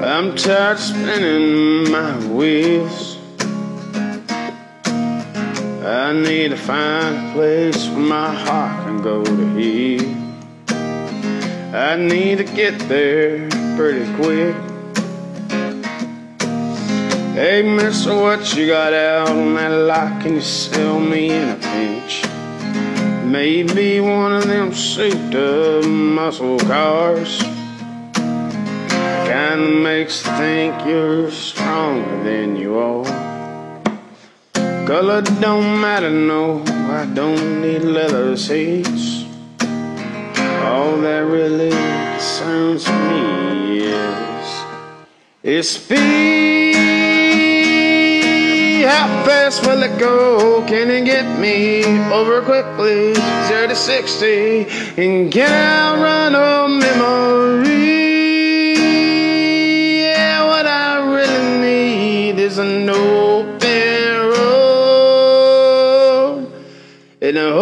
I'm tired spinning my wheels. I need to find a place where my heart can go to heal. I need to get there pretty quick. Hey, mister, what you got out on that lot? Can you sell me in a pinch? Maybe one of them souped up muscle cars. Kinda makes you think you're stronger than you are. Color don't matter, no, I don't need leather seats. All that really concerns me is, is speed. How fast will it go? Can it get me over quickly? Zero to 60. And can I run a memory? Open road. And a